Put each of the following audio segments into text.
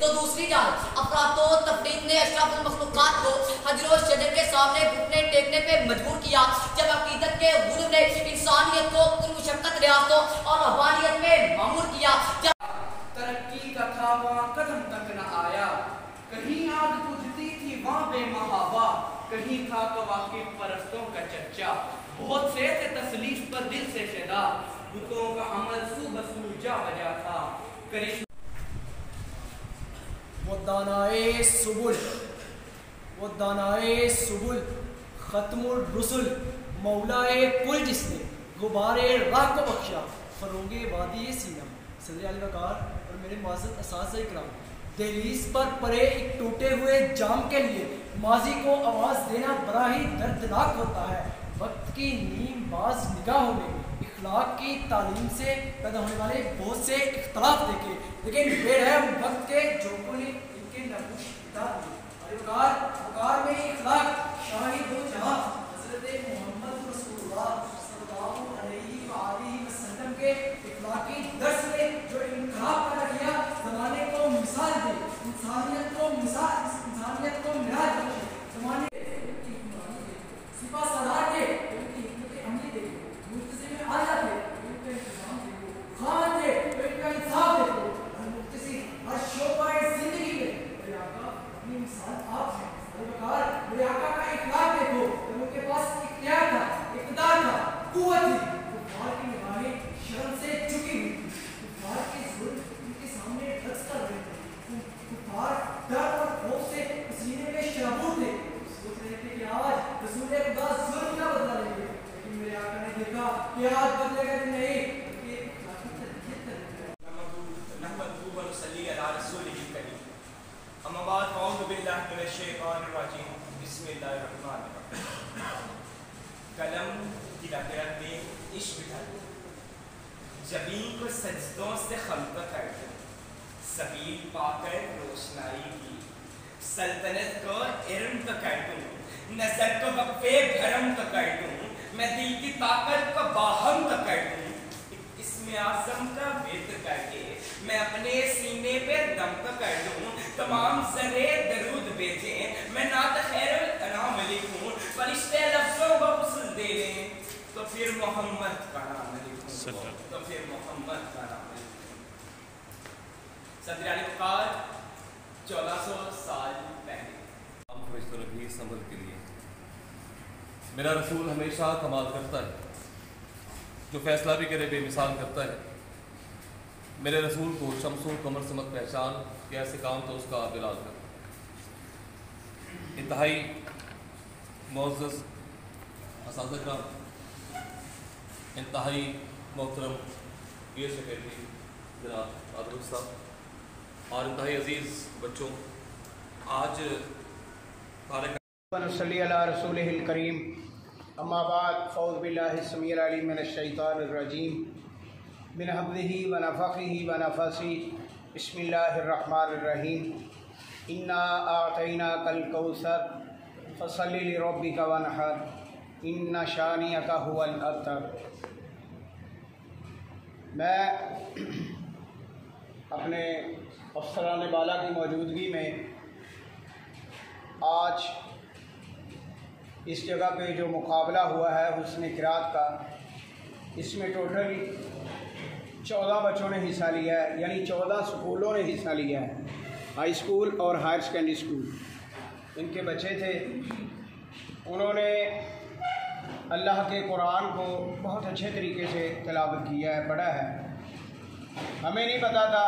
तो दूसरी जान अफरातो तफरीक ने अशराफुल मखलूक़ात को हजर शजर के सामने घुटने टेकने पे मजबूर किया, जब अकीदत के गुरु ने इंसानियत को मुशक्कत, रियासतों और रवानियत में मामूर किया जब तरक्की का था वहाँ कदम तक न आया कहीं आग बुझती थी वहाँ बेमहावा कहीं था कवाकि परस्तों का चर्चा बहुत से थे तसलीफ पर दिल से शेदा बुतों का अमल सुबह जा बजा था करिश्मा वो दानाए सुबुल वो दानाए सुबुल खत्मुल रुसुल, मौलाए कुल जिसने गुबारे राह को बख्शा, फरोगे वादी सीना। सदर अली वकार और मेरे माजत असास इकराम, दहलीज पर परे एक टूटे हुए जाम के लिए माजी को आवाज़ देना बड़ा ही दर्दनाक होता है। वक्त की नीम बाज निगाहों में इखलाक की तालीम से पैदा होने वाले बहुत से इख्तलाफ देखे। लेकिन बेर है वक्त के जोकों ने इनके नबूश बिता दिए अरे वकार वकार में इखलाक शाही दो जहाँ हज़रत मोहम्मद रसूलुल्लाह सल्लल्लाहु अलैहि वालैहि वसल्लम के इखलाकी दर्स ने जो इनकलाब पैदा किया जमाने को मिसाल दी इंसानियत को मिसाल इंसानियत को मिराज बख्शे जमाने सिपा सलार के उनकी हिम्मत अमली देखो मुर्तजे में आला थे उनका इंतज़ाम देखो खान थे उनका इंसाफ देखो और मुर्तजी हर शोबा ज़िंदगी में मेरे आका अपनी मिसाल आप हैं अरे बकार मेरे आका का इखलाक देखो जब उनके पास इख्तियार था इक़्तिदार था कुव्वत थी कुफार की निगाहें शर्म से झुकी हुई थी कुफार के जुल्म उनके सामने ड्रग्स कर रहे थे कुफार डर और खौफ से पसीने में शराबूर थे सोच रहे थे कि आज रसूल खुदा जुल्म का बदला लेंगे लेकिन मेरे आका ने देखा कि आज बदलेगा कि नहीं बल्कि इखलाकी तरबियत करेंगे नहमदुहु व नुसल्ली अला रसूलिहिल करीम अम्मा बाद अऊज़ु बिल्लाहि मिनश शैतानिर रजीम बिस्मिल्लाहिर रहमानिर रहीम कलम की लकीरत में इश्क ढल जबीन को सजदों से खल्क कर दो सबील पाकर रोशनाई की सल्तनत को इरम तो कर दूँ नज़र को वक्फे भरम तो कर दूँ मैं दिल की ताकत को बाहम तो कर दूँ इसमें आज़म का वेद करके मैं अपने सीने पे दम तो कर दूँ तमाम जरे दरूद भेजे मैं नात खैरुल अनाम लिखूं फरिश्ते लफ्जों को उसल दे लें तो फिर मोहम्मद का नाम लिखूं। तो फिर मोहम्मद का नाम लिखूं। सदर अली वकार चौदह सौ साल पहले। हम भी संभल के लिए। मेरा रसूल हमेशा कमाल करता है। जो फैसला भी करे बेमिसाल करता है। मेरे रसूल को शमसो कमर समत पहचान कि ऐसे काम तो उसका बिलाल कर। इंतहाई मोज़ असाज का इंतहाई मोहतरम पीर सेक्रेटरी जनाब आदम साहब और इंतहाई अज़ीज़ बच्चों, आज रसूलिहिल करीम, अम्मा बाद, फ़ौज़ बिल्लाहि समीर अलीम मिनश्शैतानिर्रजीम मिन हम्दिही व नफ़ख़िही व नफ़सी बिस्मिल्लाहिर्रहमानिर्रहीम इन्ना आतैना कल कौसर, फसल्लि लिरब्बिका वनहर इन्ना शानियका हुवल अब्तर। मैं अपने अफसरान बाला की मौजूदगी में आज इस जगह पे जो मुकाबला हुआ है हुस्न किरात का, इसमें टोटल चौदह बच्चों ने हिस्सा लिया है, यानी चौदह स्कूलों ने हिस्सा लिया है। हाई स्कूल और हायर सेकेंडरी स्कूल। इनके बच्चे थे। उन्होंने अल्लाह के कुरान को बहुत अच्छे तरीके से तलावत किया है पढ़ा है। हमें नहीं पता था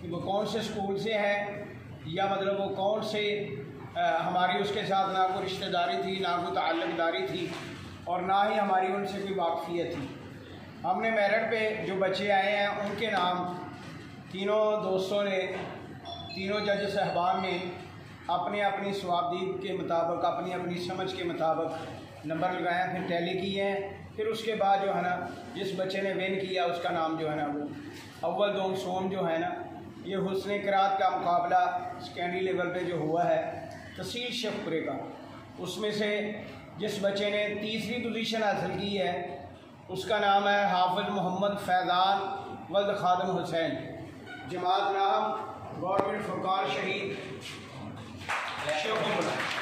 कि वो कौन से स्कूल से हैं या मतलब वो कौन से आ, हमारी उसके साथ ना कोई रिश्तेदारी थी ना कोई ताल्लुकदारी थी और ना ही हमारी उनसे कोई वाकफियत थी। हमने मेरठ पे जो बच्चे आए हैं उनके नाम तीनों दोस्तों ने तीनों जज साहबान ने अपने अपनी स्वाबदीद के मुताबिक अपनी अपनी समझ के मुताबिक नंबर लगाया, फिर टैली किए हैं। फिर उसके बाद जो है ना, जिस बच्चे ने विन किया, उसका नाम जो है ना वो अव्वल दोम सोम जो है ना, ये हुसन करात का मुकाबला सेकेंडरी लेवल पे जो हुआ है तहसील शेखपुरे का। उसमें से जिस बच्चे ने तीसरी पोजीशन हासिल की है, उसका नाम है हाफिज मोहम्मद फैज़ान वल्द खादम हुसैन। जमात नाम गवर्नमेंट फुरकान शहीद। शेखपुरा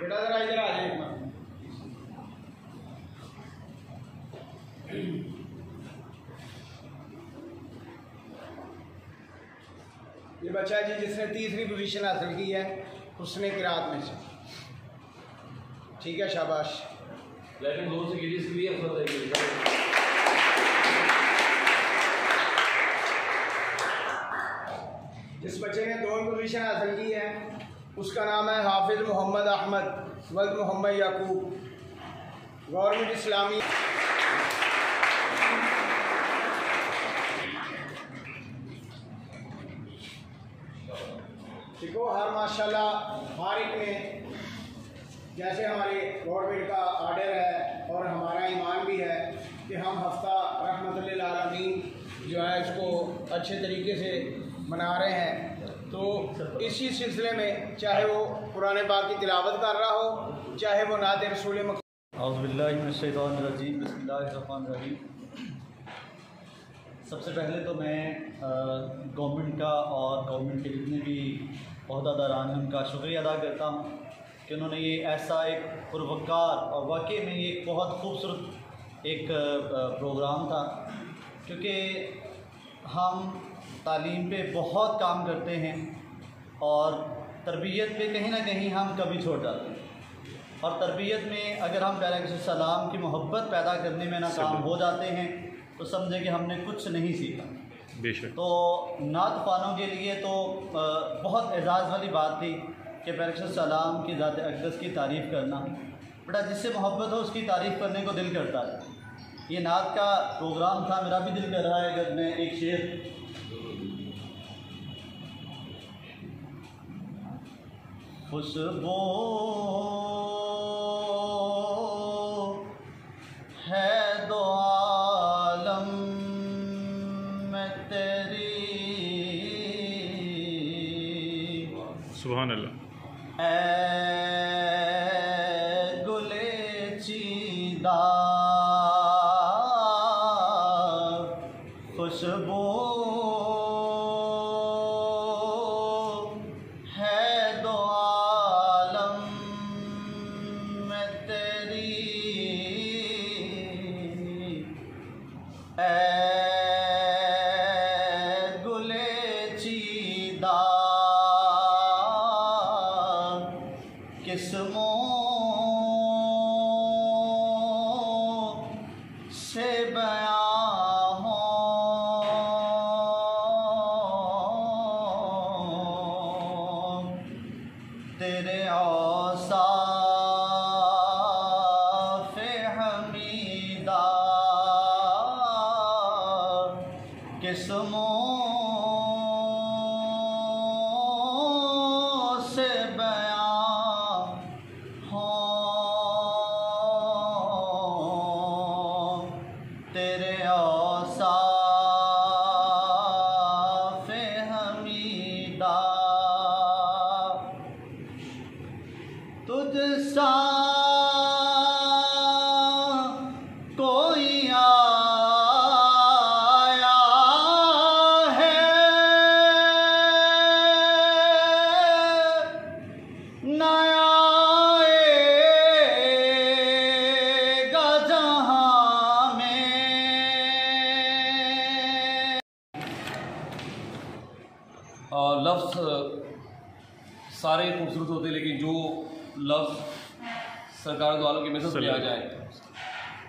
बेटा ज़रा इधर आ जाए एक बार ये बच्चा जी जिसने तीसरी पोजीशन हासिल की है उसने किरात में से। ठीक है शाबाश। लेकिन से गिरी जिस बच्चे ने दो पोजीशन हासिल की है उसका नाम है हाफिज मोहम्मद अहमद, वल्द मोहम्मद याकूब। गवर्नमेंट इस्लामी। देखो, हर माशाल्लाह हर एक में जैसे हमारे गवर्नमेंट का आर्डर है और हमारा ईमान भी है कि हम हफ़्ता रहमत आलमीन जो है इसको अच्छे तरीके से मना रहे हैं। तो इसी सिलसिले में चाहे वो पुराने बाग की तिलावत कर रहा हो, चाहे वो नात रसूल मक- अज़बिल्लाजीम बसमीम सबसे पहले तो मैं गवर्नमेंट का और गवर्नमेंट के जितने भी अहदादारान हैं, उनका शुक्रिया अदा करता हूँ कि उन्होंने ये ऐसा एक पुरवकार और वाकई में ये बहुत खूबसूरत एक प्रोग्राम था। क्योंकि हम तालीम पे बहुत काम करते हैं और तरबियत पे कहीं ना कहीं हम कभी छोड़ जाते हैं। और तरबियत में अगर हम पैरा सलाम की मोहब्बत पैदा करने में नाकाम हो जाते हैं तो समझें कि हमने कुछ नहीं सीखा। बेशक। तो नात पानों के लिए तो बहुत एजाज़ वाली बात थी कि पैरक्स सलाम की ज़ात अकदस की तारीफ़ करना। बेटा जिससे मोहब्बत हो उसकी तारीफ़ करने को दिल करता है। ये नात का प्रोग्राम था, मेरा भी दिल कर रहा है अगर मैं एक शेर। खुशबू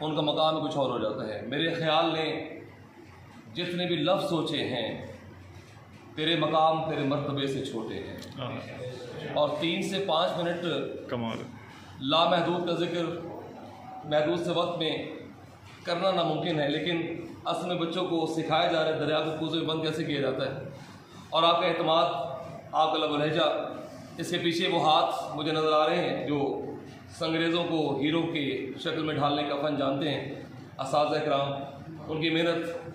उनका मकाम कुछ और हो जाता है। मेरे ख्याल ने जितने भी लफ्ज़ सोचे हैं तेरे मकाम तेरे मरतबे से छोटे हैं। हाँ, और तीन से पाँच मिनट कमाल। लामहदूद का ज़िक्र महदूद से वक्त में करना नामुमकिन है लेकिन असल में बच्चों को सिखाया जा रहा है दरिया को कूजे में बंद कैसे किया जाता है? और आपका अहतमाद आपका लब लहजा इसके पीछे वो हाथ मुझे नज़र आ रहे हैं जो संग्रेज़ों को हीरो के शक्ल में ढालने का फ़न जानते हैं इस कराम उनकी मेहनत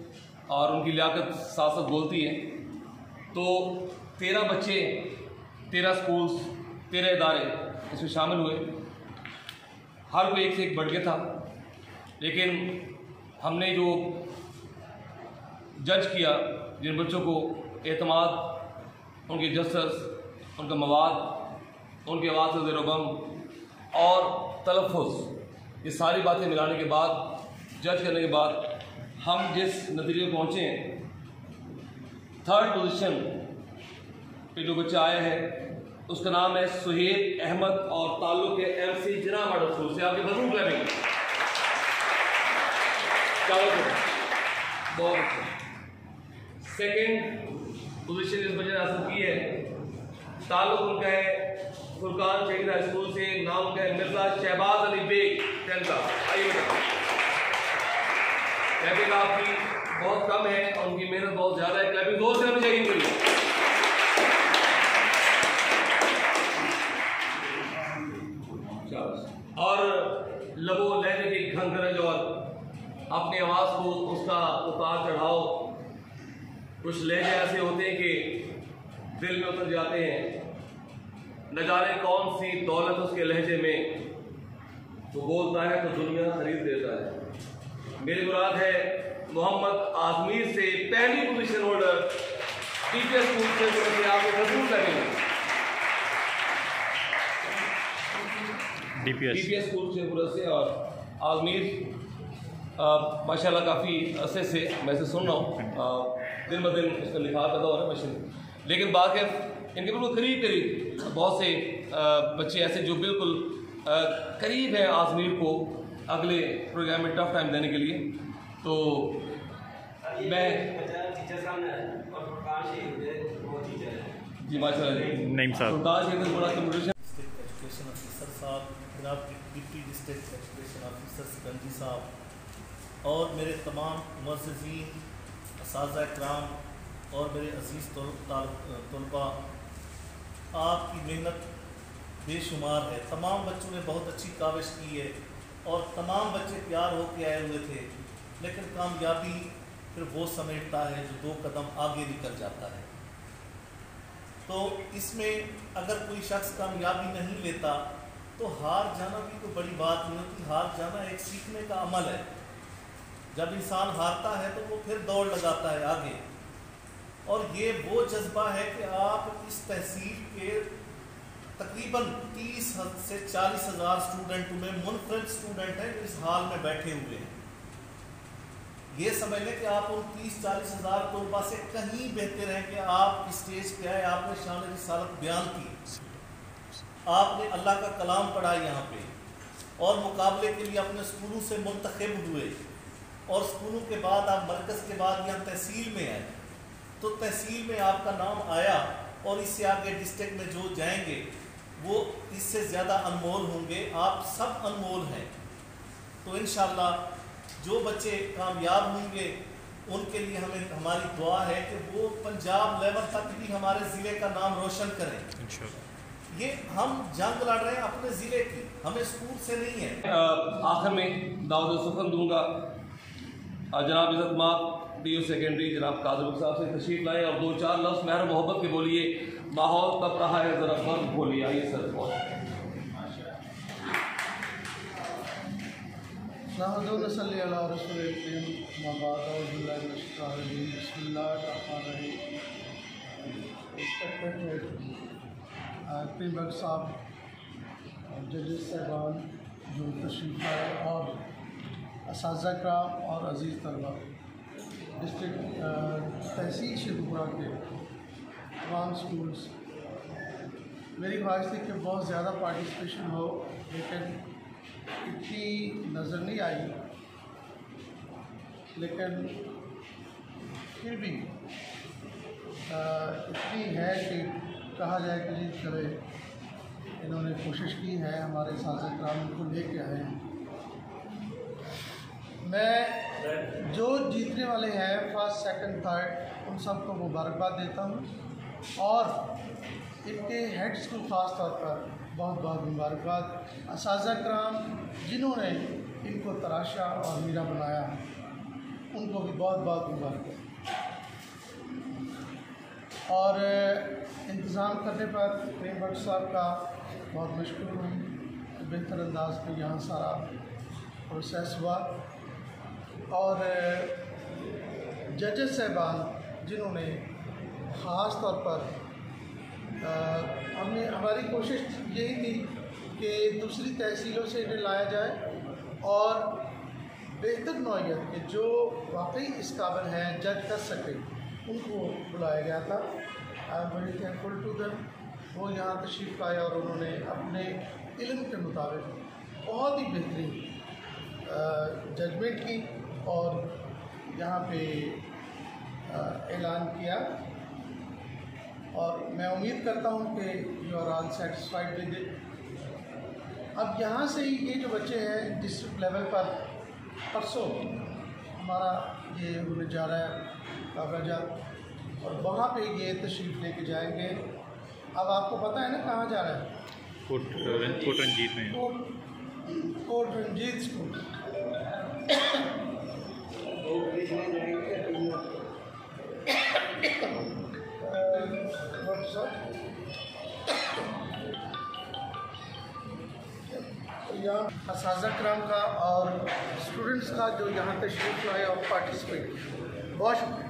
और उनकी लियाकत साथ साथ बोलती है। तो तेरह बच्चे, तेरह स्कूल्स तेरह इदारे इसमें शामिल हुए। हर कोई एक से एक बढ़ के था। लेकिन हमने जो जज किया, जिन बच्चों को एतमाद, उनके जस्टिस उनका मवाद, उनके आवाज़ ज़ेरोबम और तलफ़ ये सारी बातें मिलाने के बाद, जज करने के बाद, हम जिस नतीजे पहुँचे हैं थर्ड पोजीशन पे जो बच्चा आया है, उसका नाम है सुहेब अहमद और ताल्लुक है एम सी जना मॉडल स्कूल से। आपके भरपूर क्लबिंग बहुत अच्छा। सेकेंड पोजीशन इस बच्चे ने हासिल की है। ताल्लुक उनका है फुरकान शहीद हाई स्कूल से नाम है मिर्ज़ा शहबाज अली बेग टेंथ आइए क्लबिंग आपकी बहुत कम है और उनकी मेहनत बहुत ज़्यादा है। क्लबिंग दो से होनी चाहिए इनके और लबो लहजे की खंगरज और अपनी आवाज़ को उसका उतार चढ़ाओ। कुछ लहजे ऐसे होते हैं कि दिल में उतर जाते हैं। न जाने कौन सी दौलत उसके लहजे में वो बोलता है तो दुनिया खरीद देता है। मेरी मुराद है मोहम्मद आजमीर से पहली पोजीशन होल्डर टीचर स्कूल से आपको मज़बूत लगेंगे। डीपीएस स्कूल शेखपुरा से और आजमीर माशाल्लाह काफ़ी अरसे से मैं से सुन रहा हूँ। दिन ब दिन इसका लिखा पैदा हो रहा है मशीन। लेकिन बात है इनके बिल्कुल करीब करीब बहुत से बच्चे ऐसे जो बिल्कुल करीब हैं आजमीर को अगले प्रोग्राम में टफ टाइम देने के लिए। तो मैं जी माशा डिप्टी डिस्ट्रिक्ट एजुकेशन ऑफिसर सिकंजी साहब और मेरे तमाम मुअज़्ज़ीन इस कराम और मेरे अज़ीज़ तलबा आपकी मेहनत बेशुमार है। तमाम बच्चों ने बहुत अच्छी काविश की है और तमाम बच्चे तैयार होकर आए हुए थे, लेकिन कामयाबी फिर वो समेटता है जो दो कदम आगे निकल जाता है। तो इसमें अगर कोई शख्स कामयाबी नहीं लेता तो हार जाना भी कोई बड़ी बात नहीं होती हार जाना एक सीखने का अमल है। जब इंसान हारता है तो वो फिर दौड़ लगाता है आगे। और ये वो जज्बा है कि आप इस तहसील के तकरीबन तीस से चालीस हज़ार स्टूडेंट में मुनफरद स्टूडेंट हैं इस हाल में बैठे हुए हैं। ये समझ लें कि आप उन तीस चालीस हज़ार तलबा से कहीं बेहतर हैं कि आप स्टेज पे आए, आपने शान रिसालत बयान की। आपने अल्लाह का कलाम पढ़ा यहाँ पे और मुकाबले के लिए अपने स्कूलों से मुंतखब हुए और स्कूलों के बाद आप मरकज़ के बाद यहाँ तहसील में आए। तो तहसील में आपका नाम आया और इससे आगे डिस्ट्रिक्ट में जो जाएँगे वो इससे ज़्यादा अनमोल होंगे। आप सब अनमोल हैं। तो इन जो बच्चे कामयाब होंगे उनके लिए हमें हमारी दुआ है कि वो पंजाब लेवल तक भी हमारे ज़िले का नाम रोशन करें। ये हम जंग लड़ रहे हैं अपने ज़िले की। हमें स्कूल से नहीं है। आखिर में दाऊद सुखन दूँगा जनाब इज़्ज़त माप डी सेकेंडरी जनाब काजर साहब से तशरीफ़ लाए और दो चार लफ्ज़ मेहर मोहब्बत के बोलिए। माहौल तब रहा है ज़रा फ़र्क बोलिए, आइए सर बग साहब, जजेस साहबान, जो तशरीफ़ और इस और अज़ीज़ तलबा डिस्ट्रिक्ट तहसील शेखपुरा के तमाम स्कूल्स मेरी ख्वाहिश थी कि बहुत ज़्यादा पार्टिसिपेशन हो लेकिन इतनी नज़र नहीं आई। लेकिन फिर भी आ, इतनी है कि कहा जाए कि जी चले इन्होंने कोशिश की है हमारे साथ को लेके आए हैं। मैं जो जीतने वाले हैं फ़र्स्ट सेकंड थर्ड उन सबको मुबारकबाद देता हूँ। और इनके हेड्स को ख़ास तौर पर बहुत बहुत मुबारकबाद। इस कराम, जिन्होंने इनको तराशा और मीरा बनाया, उनको भी बहुत बहुत मुबारक और इंतज़ाम करने पर प्रेम भट्ट साहब का बहुत मशहूर हूँ। बेहतर अंदाज में यहाँ सारा प्रोसेस हुआ। और जजेस साहबान जिन्होंने ख़ास तौर पर हमने, हमारी कोशिश यही थी कि दूसरी तहसीलों से इन्हें लाया जाए और बेहतर नौीयत के जो वाकई इस काबिल हैं, जज कर सके, उनको बुलाया गया था। I am very thankful to them वो यहाँ तशरीफ़ आए और उन्होंने अपने इल्म के मुताबिक बहुत ही बेहतरीन जजमेंट की। और यहाँ पे ऐलान किया। और मैं उम्मीद करता हूँ कि you are all satisfied with it अब यहाँ से ही ये जो बच्चे हैं डिस्ट्रिक्ट लेवल पर परसों हमारा ये होने जा रहा है कागजा और वहाँ पे ये तशरीफ़ लेके जाएँगे। अब आपको पता है ना कहाँ जा रहा है? कोट कोट रंजीत में। कोट कोट रंजीत स्कूल। कराम का और स्टूडेंट्स का जो यहाँ पे शूट हुआ है और पार्टिसिपेट बहुत शुक्रिया।